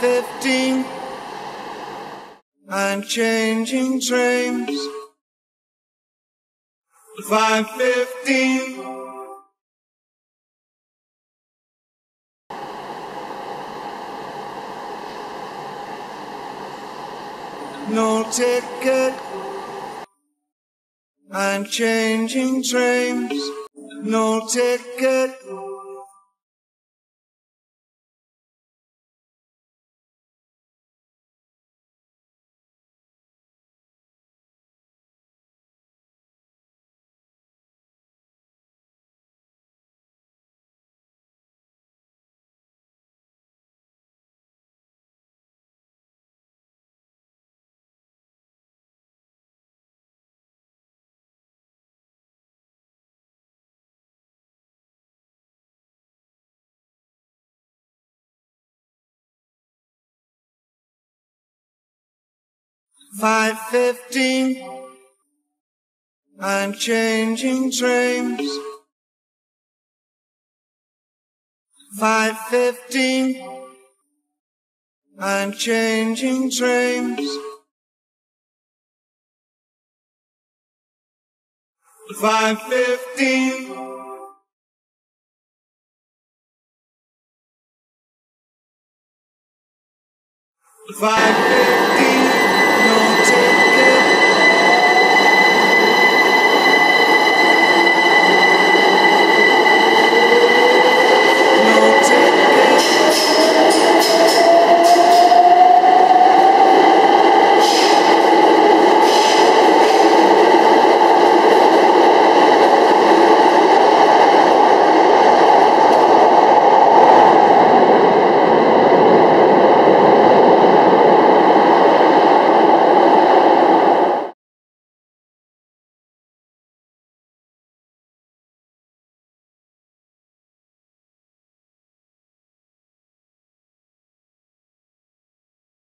15. I'm changing trains. 515. no ticket. I'm changing trains, no ticket. Five fifteen. I'm changing trains. Five fifteen. I'm changing trains. Five fifteen. Five fifteen.